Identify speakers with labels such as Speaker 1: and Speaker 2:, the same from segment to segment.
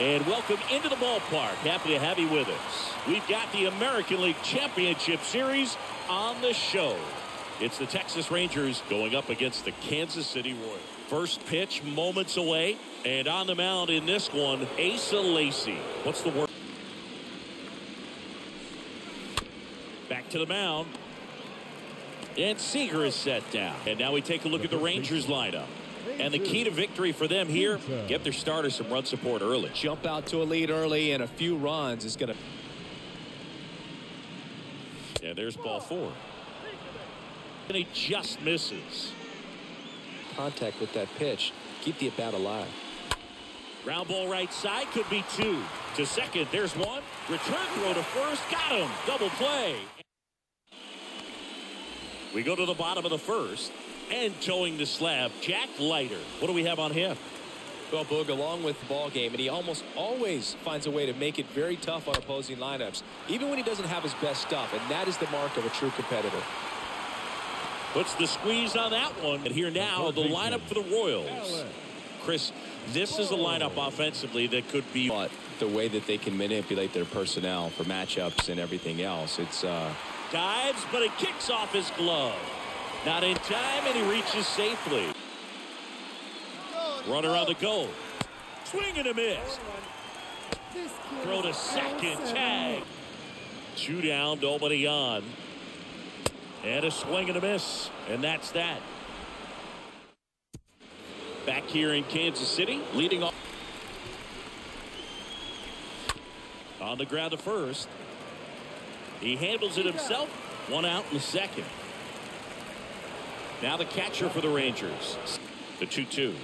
Speaker 1: And welcome into the ballpark. Happy to have you with us. We've got the American League Championship Series on the show. It's the Texas Rangers going up against the Kansas City Royals. First pitch moments away. And on the mound in this one, Asa Lacy. What's the word? Back to the mound. And Seager is set down. And now we take a look at the Rangers lineup. And the key to victory for them here, get their starters some run support early.
Speaker 2: Jump out to a lead early and a few runs is going to.
Speaker 1: And there's ball four. And he just misses.
Speaker 2: Contact with that pitch. Keep the at bat alive.
Speaker 1: Ground ball right side could be two. To second, there's one. Return throw to first. Got him. Double play. We go to the bottom of the first. And towing the slab, Jack Leiter. What do we have on him?
Speaker 2: Well, Boog, along with the ball game, and he almost always finds a way to make it very tough on opposing lineups, even when he doesn't have his best stuff, and that is the mark of a true competitor.
Speaker 1: Puts the squeeze on that one. And here now, the lineup for the Royals. Chris, this is a lineup offensively that could be.
Speaker 2: But the way that they can manipulate their personnel for matchups and everything else, it's. Uh...
Speaker 1: Dives, but it kicks off his glove. Not in time, and he reaches safely. Runner on the goal. Swing and a miss. Throw to second. Tag. Two down, nobody on. And a swing and a miss. And that's that. Back here in Kansas City, leading off. On the ground to first. He handles it himself. One out in the second. Now the catcher for the Rangers. The 2-2.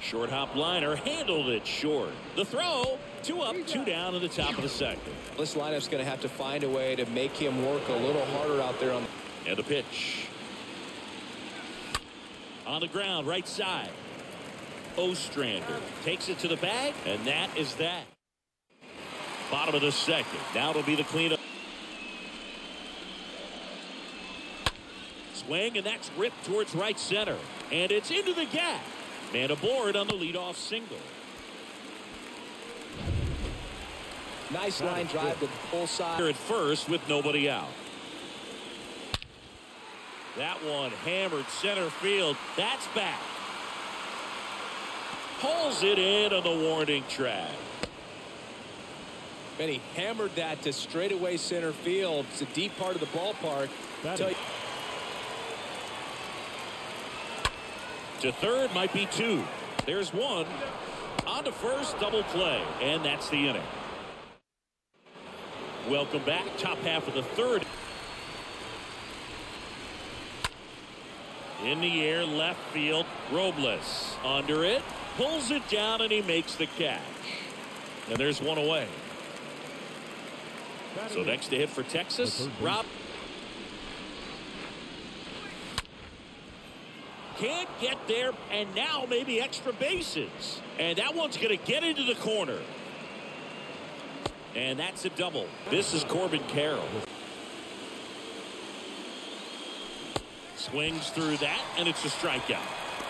Speaker 1: Short hop liner handled it short. The throw, two up, two down in the top of the second.
Speaker 2: This lineup's going to have to find a way to make him work a little harder out there on.
Speaker 1: And the pitch. On the ground, right side. Ostrander takes it to the bag, and that is that. Bottom of the second. Now it'll be the cleanup. Swing, and that's ripped towards right center. And it's into the gap. Man aboard on the leadoff single.
Speaker 2: Nice line drive to the full side.
Speaker 1: Here at first with nobody out. That one hammered center field. That's back. Pulls it in on the warning track.
Speaker 2: And he hammered that to straightaway center field. It's a deep part of the ballpark.
Speaker 1: To third might be two. There's one. On to first, double play. And that's the inning. Welcome back. Top half of the third. In the air, left field. Robles under it. Pulls it down and he makes the catch. And there's one away. So next to hit for Texas, Rob. Can't get there, and now maybe extra bases. And that one's going to get into the corner. And that's a double. This is Corbin Carroll. Swings through that, and it's a strikeout.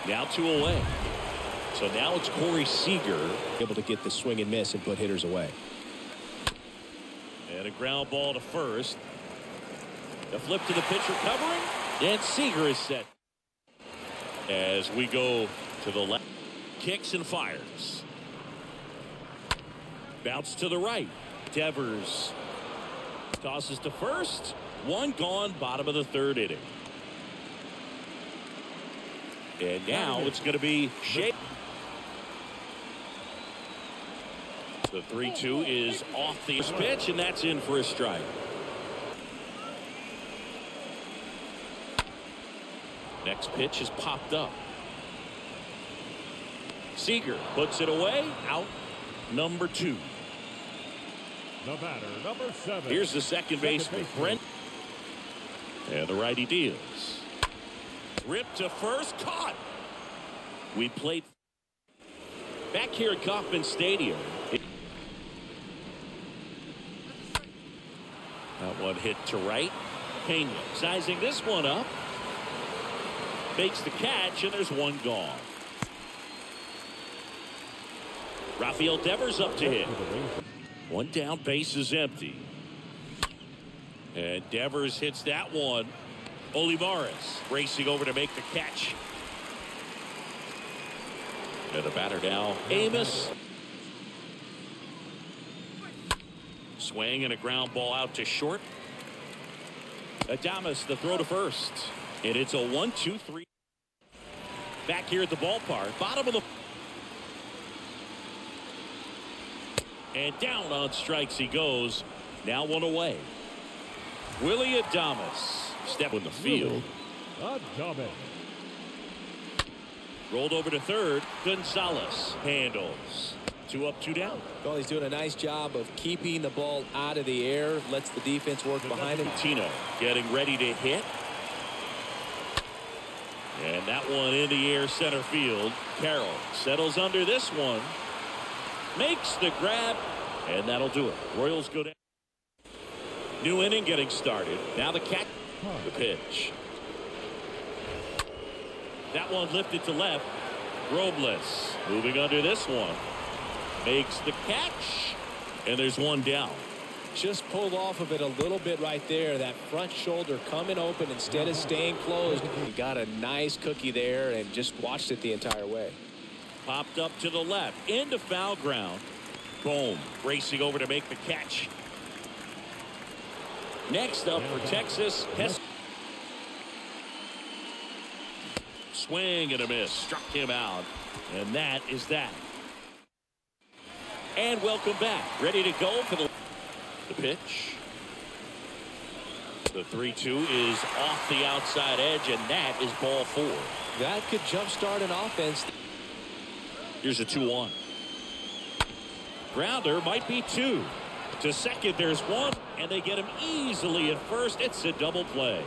Speaker 1: Now two away. So now it's Corey Seager.
Speaker 2: Able to get the swing and miss and put hitters away.
Speaker 1: And a ground ball to first. The flip to the pitcher covering. And Seager is set. As we go to the left. Kicks and fires. Bounce to the right. Devers tosses to first. One gone, bottom of the third inning. And now it's going to be Shea. The 3-2 is off the pitch, and that's in for a strike. Next pitch is popped up. Seager puts it away. Out number two.
Speaker 3: The batter, number seven.
Speaker 1: Here's the second baseman, Brent. And the righty deals. Ripped to first, caught. We played back here at Kauffman Stadium. That one hit to right. Pena sizing this one up. Makes the catch, and there's one gone. Rafael Devers up to hit. One down, base is empty. And Devers hits that one. Olivares racing over to make the catch. And the batter now, Amos. Swing and a ground ball out to short. Adames the throw to first. And it's a one, two, three. Back here at the ballpark. Bottom of the. And down on strikes he goes. Now one away. Willy Adames. Step in the field.
Speaker 3: Adames.
Speaker 1: Rolled over to third. Gonzalez handles. Two up, two down.
Speaker 2: Well, he's doing a nice job of keeping the ball out of the air. Lets the defense work behind him.
Speaker 1: Tino getting ready to hit. And that one in the air center field. Carroll settles under this one. Makes the grab. And that'll do it. Royals go down. New inning getting started. Now the catch. The pitch. That one lifted to left. Robles moving under this one. Makes the catch. And there's one down.
Speaker 2: Just pulled off of it a little bit right there. That front shoulder coming open instead of staying closed. He got a nice cookie there and just watched it the entire way.
Speaker 1: Popped up to the left. Into foul ground. Bohm. Racing over to make the catch. Next up for Texas. Swing and a miss. Struck him out. And that is that. And welcome back. Ready to go for the, the pitch. The 3-2 is off the outside edge, and that is ball four.
Speaker 2: That could jumpstart an offense.
Speaker 1: Here's a 2-1. Grounder might be two. To second, there's one, and they get him easily at first. It's a double play.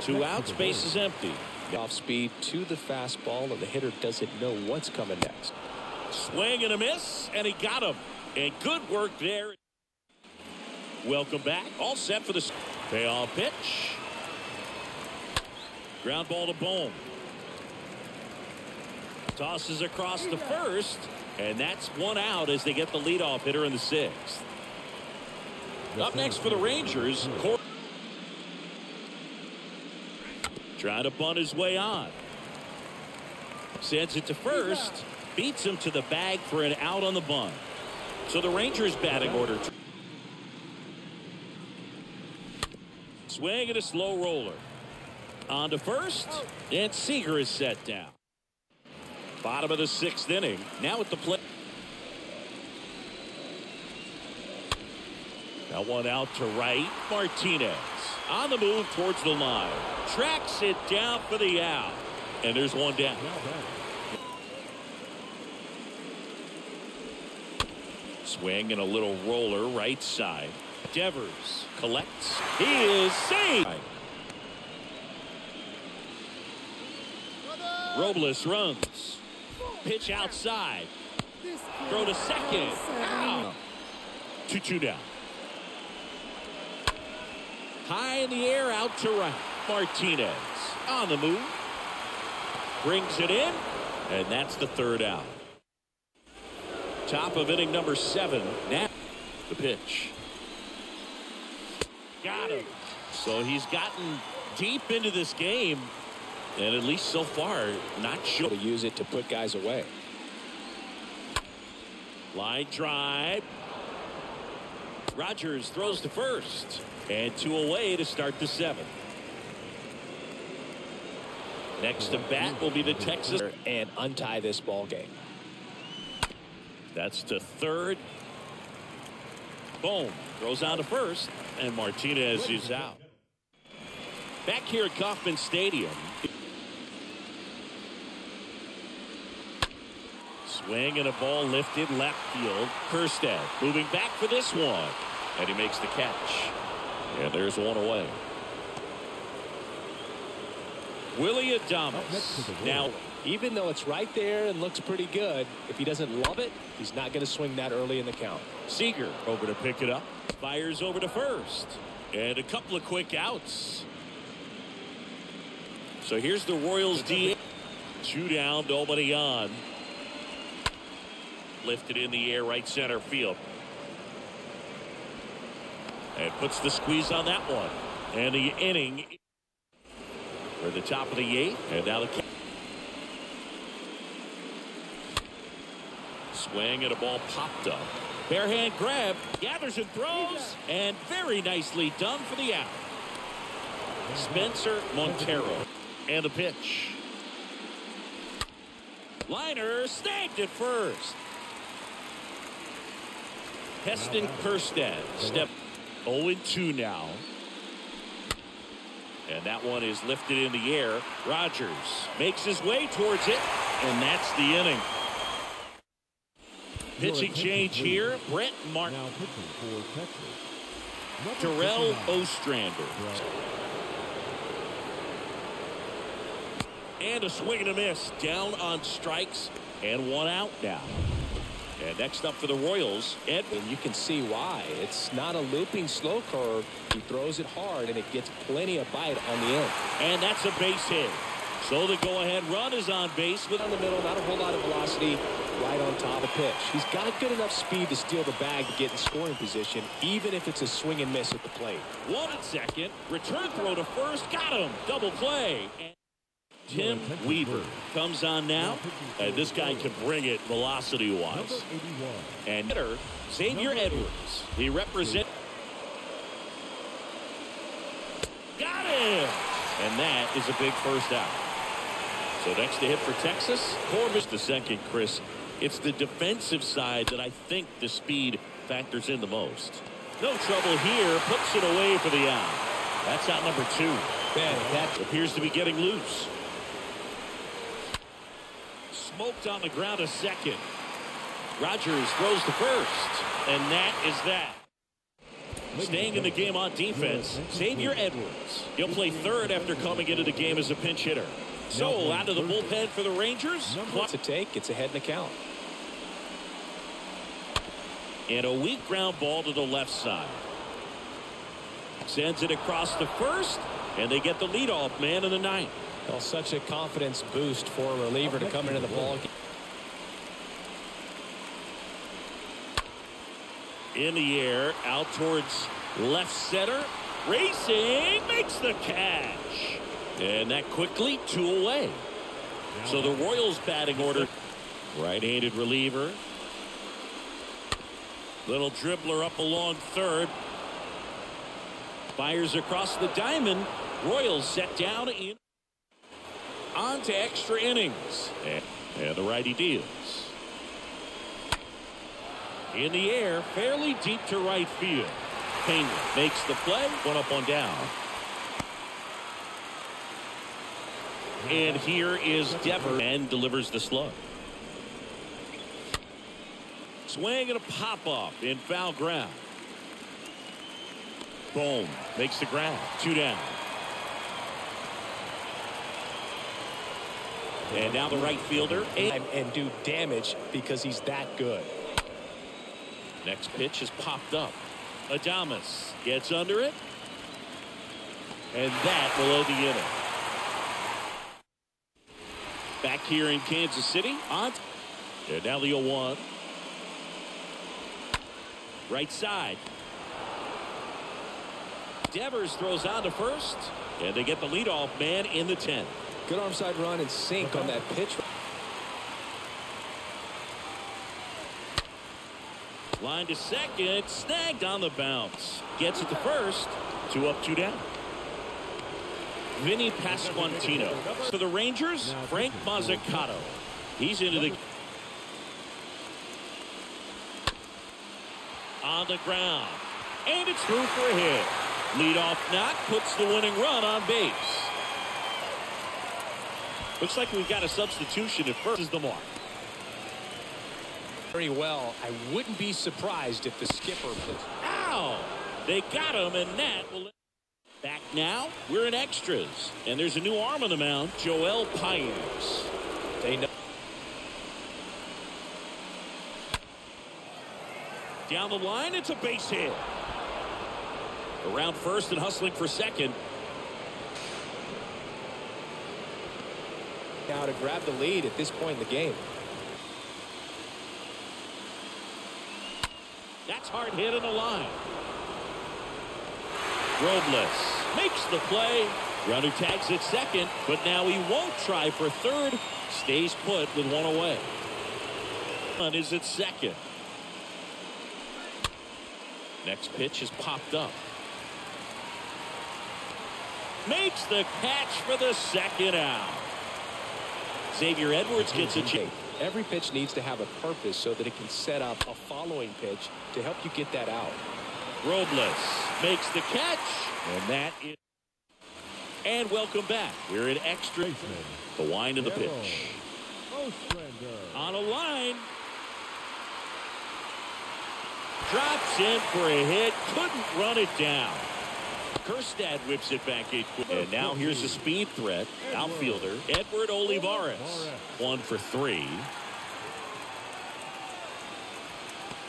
Speaker 1: Two outs, base is empty.
Speaker 2: Off speed to the fastball, and the hitter doesn't know what's coming next.
Speaker 1: Swing and a miss, and he got him. And good work there. Welcome back. All set for the payoff pitch. Ground ball to Bohm. Tosses across the first, and that's one out as they get the leadoff hitter in the sixth. Up next for the Rangers, Cor trying to bunt his way on. Sends it to first, beats him to the bag for an out on the bunt. So the Rangers batting order. Swing and a slow roller. On to first, and Seager is set down. Bottom of the sixth inning. Now at the play. Now one out to right. Martinez on the move towards the line. Tracks it down for the out. And there's one down. Swing and a little roller right side. Devers collects. He is safe. Robles runs. Pitch outside. Throw to second. Out. 2 2 down. High in the air out to right. Martinez on the move. Brings it in. And that's the third out. Top of inning number seven. Now the pitch. Got him. So he's gotten deep into this game. And at least so far, not sure.
Speaker 2: To use it to put guys away.
Speaker 1: Line drive. Rogers throws to first. And two away to start the seventh. Next to bat will be the Texas.
Speaker 2: And untie this ball game.
Speaker 1: That's to third. Bohm. Throws out to first. And Martinez is out. Back here at Kauffman Stadium. Swing and a ball lifted left field. Kjerstad moving back for this one. And he makes the catch. And there's one away. Willy Adames. Now,
Speaker 2: even though it's right there and looks pretty good, if he doesn't love it, he's not going to swing that early in the count.
Speaker 1: Seager over to pick it up. Fires over to first. And a couple of quick outs. So here's the Royals D. Two down, nobody on. Lifted in the air, right center field. And puts the squeeze on that one. And the inning. We're at the top of the eighth. And now the swing and a ball popped up. Bare hand grab, gathers and throws, and very nicely done for the out. Spencer Montero. And the pitch. Liner snagged at first. Heston Kjerstad step 0-2 now. And that one is lifted in the air. Rogers makes his way towards it, and that's the inning. Pitching change here. Brent Martin.
Speaker 3: Now pitching for Texas. Number
Speaker 1: Terrell Ostrander. And a swing and a miss. Down on strikes. And one out now. And next up for the Royals, Ed.
Speaker 2: And you can see why. It's not a looping slow curve. He throws it hard, and it gets plenty of bite on the end.
Speaker 1: And that's a base hit. So the go-ahead run is on base with
Speaker 2: on the middle, not a whole lot of velocity, right on top of the pitch. He's got good enough speed to steal the bag to get in scoring position, even if it's a swing and miss at the plate.
Speaker 1: one at second. Return throw to first. Got him. Double play. And Tim Weaver comes on now. And uh, this guy can bring it velocity-wise. And hitter, Xavier Edwards. He represent. Got him. And that is a big first out. So next to hit for Texas, Corbus the second, Chris. It's the defensive side that I think the speed factors in the most. No trouble here. Puts it away for the out. That's out number two.
Speaker 2: That
Speaker 1: Appears to be getting loose. Smoked on the ground a second. Rogers throws to first. And that is that. Staying in the game on defense, Xavier Edwards. He'll play third after coming into the game as a pinch hitter. So out of the bullpen for the Rangers.
Speaker 2: What's a take? It's ahead in the count.
Speaker 1: And a weak ground ball to the left side. Sends it across the first. And they get the leadoff man in the ninth.
Speaker 2: Well, such a confidence boost for a reliever to come into the ball game.
Speaker 1: in the air out towards left center racing makes the catch and that quickly two away so the Royals batting order right-handed reliever little dribbler up along third. Fires across the diamond. Royals set down in. On to extra innings. And, and the righty deals. In the air, fairly deep to right field. Pena makes the play, one up, one down. And here is Dever and delivers the slug. Swing and a pop up in foul ground. Bohm makes the grab. Two down. And now the right fielder.
Speaker 2: And, and do damage because he's that good.
Speaker 1: Next pitch is popped up. Adames gets under it. And that will end the inning. Back here in Kansas City. On. And now the 0-1. Right side. Devers throws on to first. And they get the leadoff man in the 10th.
Speaker 2: Good arm side run and sink on that pitch.
Speaker 1: Line to second. Snagged on the bounce. Gets it to first. Two up, two down. Vinnie Pasquantino. For the Rangers, Frank Mazzucato. He's into the... On the ground. And it's through for a hit. Leadoff knock puts the winning run on base. Looks like we've got a substitution at first is the mark.
Speaker 2: Very well. I wouldn't be surprised if the skipper puts.
Speaker 1: Ow! They got him, and that will. Back now, we're in extras, and there's a new arm on the mound, Joel Pires.
Speaker 2: They know.
Speaker 1: Down the line, it's a base hit. Around first and hustling for second.
Speaker 2: now to grab the lead at this point in the game.
Speaker 1: That's hard hit in the line. Robles makes the play. Runner tags at second, but now he won't try for third. Stays put with one away. One is at second. Next pitch is popped up. Makes the catch for the second out. Xavier Edwards gets a chance.
Speaker 2: Every pitch needs to have a purpose so that it can set up a following pitch to help you get that out.
Speaker 1: Robles makes the catch, and that is. And welcome back. We're in extra. The wind of the pitch. On a line. Drops in for a hit. Couldn't run it down. Kjerstad whips it back in. And now here's a speed threat. Outfielder Edward Olivares. One for three.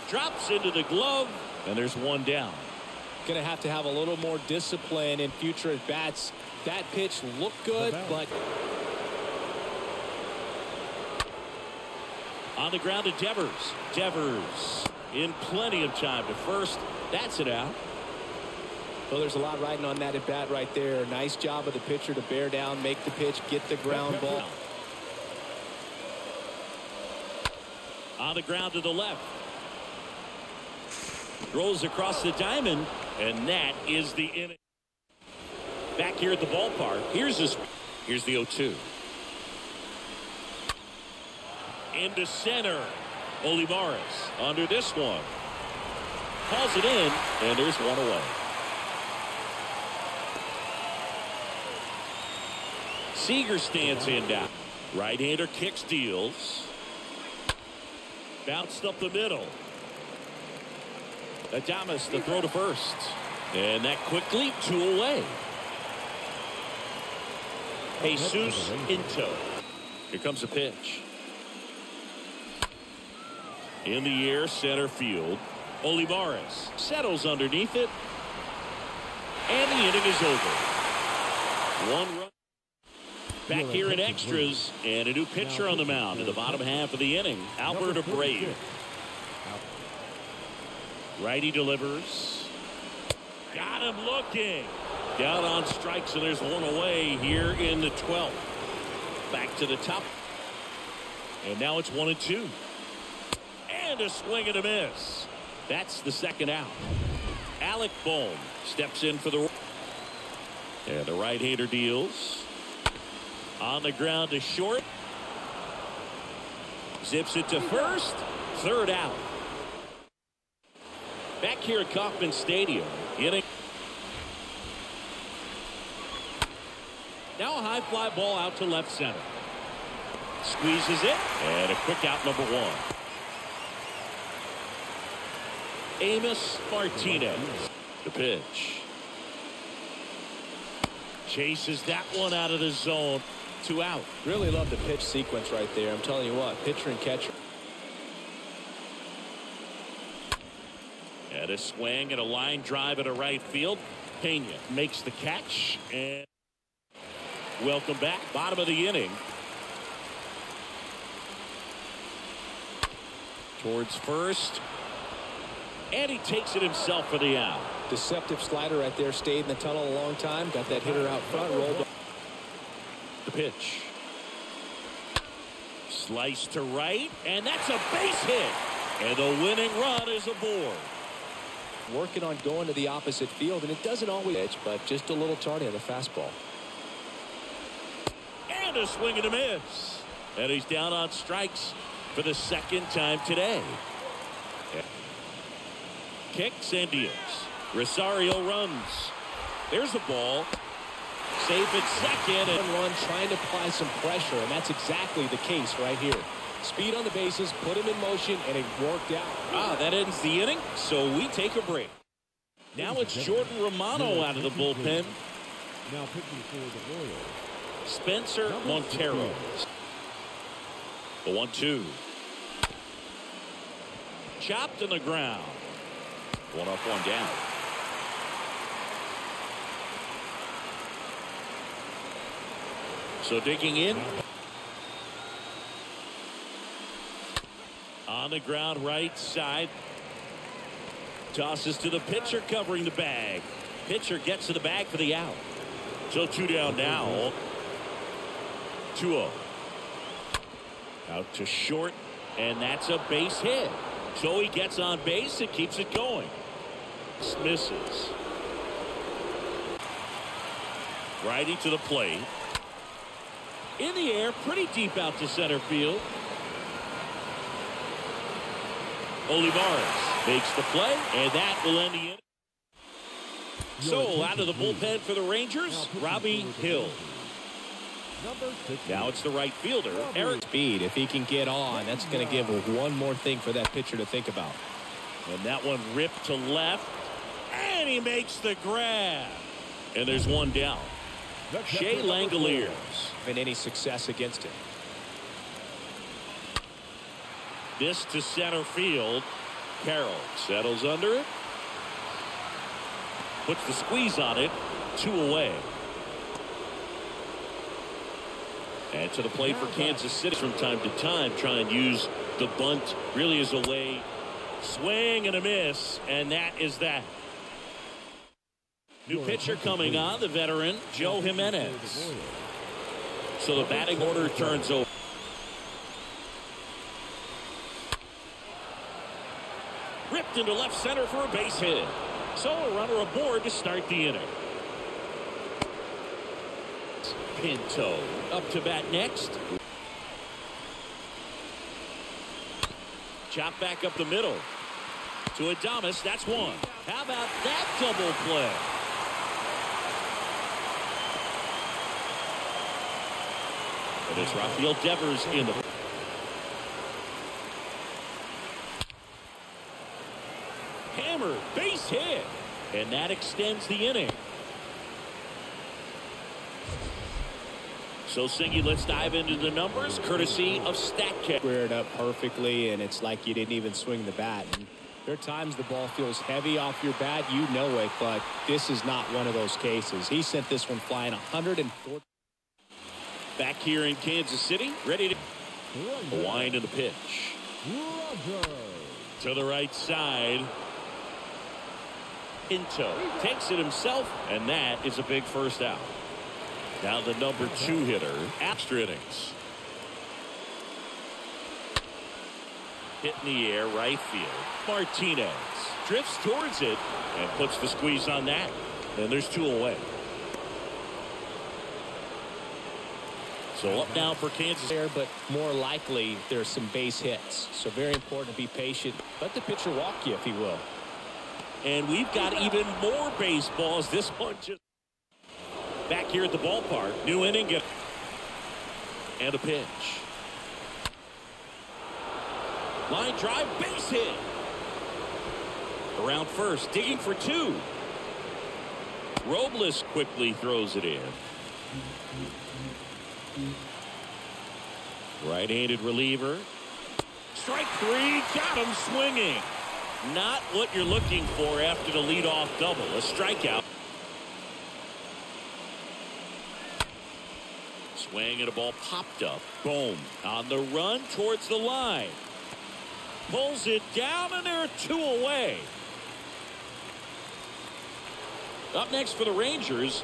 Speaker 1: Drops into the glove. And there's one down.
Speaker 2: Going to have to have a little more discipline in future at bats. That pitch looked good, but
Speaker 1: On the ground to Devers. Devers in plenty of time to first. That's it out.
Speaker 2: well, there's a lot riding on that at bat right there. Nice job of the pitcher to bear down, make the pitch, get the ground ball.
Speaker 1: On the ground to the left. Rolls across the diamond, and that is the inning. Back here at the ballpark, here's this. Here's the 0-2. Into center. Olivares under this one. Calls it in, and there's one away. Seager stands in now. Right-hander kicks deals. Bounced up the middle. Adames the throw to first. And that quickly two away. Jesus Pinto. Here comes a pitch. In the air, center field. Olivares settles underneath it. And the inning is over. One run. Back here in extras, and a new pitcher on the mound in the bottom half of the inning. Albert Abreu. Righty delivers. Got him looking. Down on strikes, and there's one away here in the 12th. Back to the top. And now it's one and two. And a swing and a miss. That's the second out. Alec Bohm steps in for the. And the right-hander deals. On the ground to short. Zips it to first. Third out. Back here at Kauffman Stadium. Inning. Now a high fly ball out to left center. Squeezes it. And a quick out number one. Amos Martinez. The pitch. Chases that one out of the zone. Two out.
Speaker 2: Really love the pitch sequence right there. I'm telling you what, pitcher and catcher.
Speaker 1: And a swing and a line drive at a right field. Pena makes the catch and welcome back. Bottom of the inning. Towards first. And he takes it himself for the out.
Speaker 2: Deceptive slider right there. Stayed in the tunnel a long time. Got that hitter out front. Rolled.
Speaker 1: The pitch. Slice to right. And that's a base hit. And the winning run is aboard.
Speaker 2: Working on going to the opposite field. And it doesn't always pitch, but just a little tardy on the fastball.
Speaker 1: And a swing and a miss. And he's down on strikes for the second time today. Kicks and deals. Rosario runs. There's the ball. Safe at second.
Speaker 2: And
Speaker 1: And
Speaker 2: run trying to apply some pressure. And that's exactly the case right here. Speed on the bases, put him in motion, and it worked out.
Speaker 1: ah, that ends the inning. So we take a break. Now it's Jordan Romano out of the bullpen.
Speaker 3: Now pitching for the Royals.
Speaker 1: Spencer Montero. The one two. Chopped in the ground. One up, one down. So digging in. On the ground, right side. Tosses to the pitcher, covering the bag. Pitcher gets to the bag for the out. So two down now. 2-0. Out to short, and that's a base hit. Joey gets on base and keeps it going. Misses. Righty to the plate. In the air, pretty deep out to center field. Olivares makes the play, and that will end the inning. So out of the bullpen for the Rangers, Robbie Hill. Now it's the right fielder, Eric.
Speaker 2: Speed, if he can get on, that's going to give one more thing for that pitcher to think about.
Speaker 1: And that one ripped to left, he makes the grab. And there's one down.
Speaker 3: The catcher,
Speaker 1: Shea
Speaker 3: number
Speaker 1: Langeliers.
Speaker 3: four.
Speaker 2: Been any success against him.
Speaker 1: This to center field. Carroll settles under it. Puts the squeeze on it. Two away. And to the plate for Kansas City from time to time. Try and use the bunt really as a way. Swing and a miss. And that is that. New pitcher coming on, the veteran, Joe Jimenez. So the batting order turns over. Ripped into left center for a base hit. So a runner aboard to start the inning. Pinto up to bat next. Chop back up the middle. To Adames, that's one. How about that double play? And it's Rafael Devers in the hammer base hit and that extends the inning so Singy let's dive into the numbers courtesy of StatCast
Speaker 2: Squared up perfectly, and it's like you didn't even swing the bat. And there are times the ball feels heavy off your bat. You know it, but this is not one of those cases. He sent this one flying 140.
Speaker 1: Back here in Kansas City ready to wind in the pitch.
Speaker 3: Roger.
Speaker 1: to the right side. Pinto takes it himself and that is a big first out. Now the number two hitter extra innings. Hit in the air right field. Martinez drifts towards it and puts the squeeze on that. And there's two away so up now for Kansas
Speaker 2: there, but more likely there's some base hits. So very important to be patient. Let the pitcher walk you if he will.
Speaker 1: And we've got even more baseballs. This one just back here at the ballpark. New inning. And a pitch. Line drive, base hit. Around first, digging for two. Robles quickly throws it in. Right-handed reliever. Strike three, got him swinging. Not what you're looking for after the leadoff double. A strikeout. Swing and a ball popped up. Bohm. On the run towards the line. Pulls it down and there are two away. Up next for the Rangers.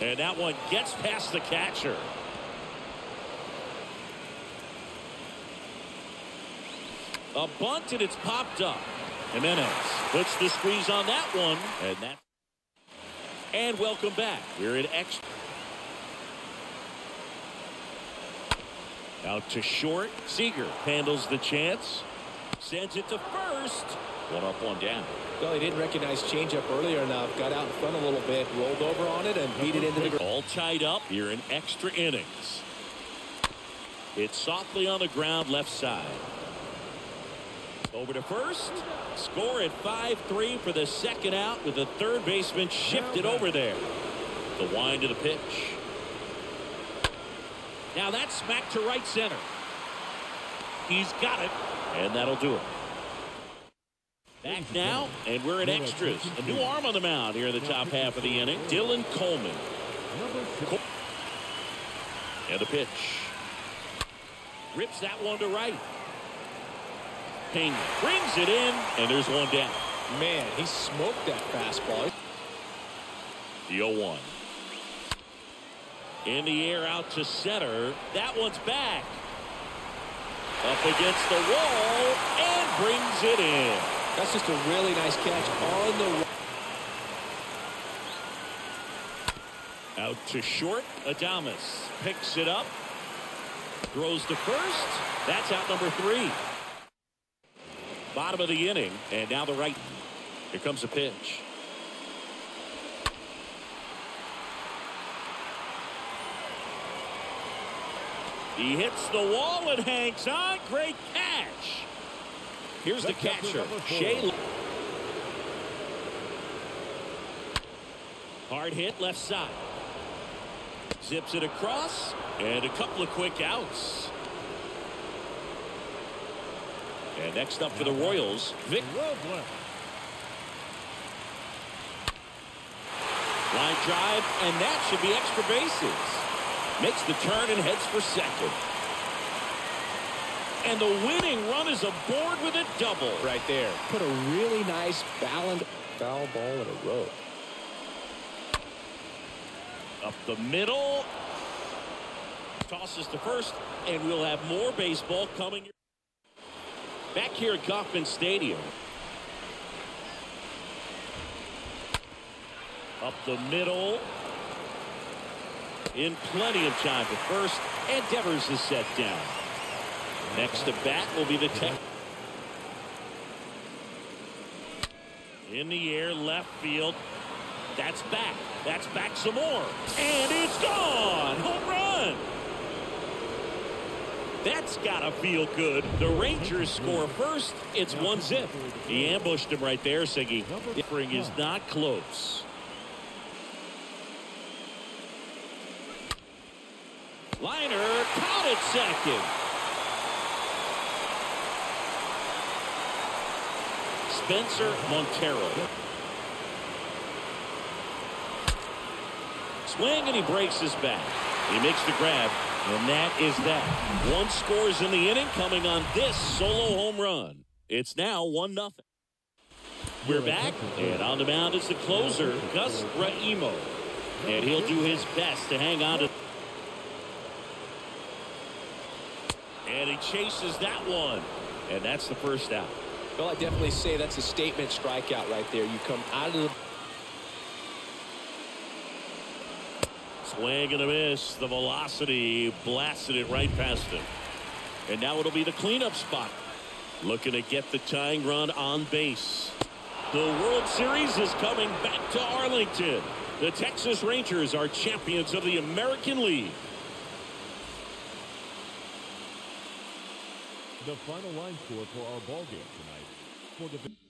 Speaker 1: And that one gets past the catcher. A bunt and it's popped up. Jimenez puts the squeeze on that one. And that. And welcome back. We're in extra. Out to short. Seager handles the chance. Sends it to first. One up, one down.
Speaker 2: Well, he didn't recognize changeup earlier enough. Got out in front a little bit, rolled over on it, and beat it into the ground.
Speaker 1: All tied up here in extra innings. It's softly on the ground left side. Over to first. Score at 5-3 for the second out with the third baseman shifted over there. The wind to the pitch. Now that's smack to right center. He's got it, and that'll do it. Back now, and we're at extras. A new arm on the mound here in the top half of the inning. Dylan Coleman. And the pitch. Rips that one to right. Pena brings it in, and there's one down.
Speaker 2: Man, he smoked that fastball.
Speaker 1: The 0-1. In the air out to center. That one's back. Up against the wall and brings it in.
Speaker 2: That's just a really nice catch on the
Speaker 1: Out to short. Adames picks it up. Throws to first. That's out number three. Bottom of the inning. And now the right. Here comes a pitch. He hits the wall and hangs on. Great catch. Here's the catcher, Shea. Hard hit left side. Zips it across and a couple of quick outs. And next up for the Royals, Vic.
Speaker 3: Robles.
Speaker 1: Line drive, and that should be extra bases. Makes the turn and heads for second. And the winning run is aboard with a double.
Speaker 2: right there. Put a really nice balanced foul ball in a row.
Speaker 1: Up the middle. Tosses to first, and we'll have more baseball coming. Back here at Kauffman Stadium. Up the middle. In plenty of time to first, and Devers is set down. Next to bat will be the tech. In the air, left field. That's back. That's back some more. And it's gone. Home run. That's got to feel good. The Rangers score first. It's one zip. He ambushed him right there, Siggy. Spring is not close. Liner caught at second. Spencer Montero. Swing and he breaks his back. He makes the grab, and that is that. One scores in the inning coming on this solo home run. It's now 1 nothing. We're back, and on the mound is the closer, Gus Raimo. And he'll do his best to hang on to. And he chases that one. And that's the first out.
Speaker 2: Well, I definitely say that's a statement strikeout right there. You come out of the
Speaker 1: Swing and a miss. The velocity blasted it right past him. And now it'll be the cleanup spot. Looking to get the tying run on base. The World Series is coming back to Arlington. The Texas Rangers are champions of the American League.
Speaker 3: The final line score for our ball game tonight. For the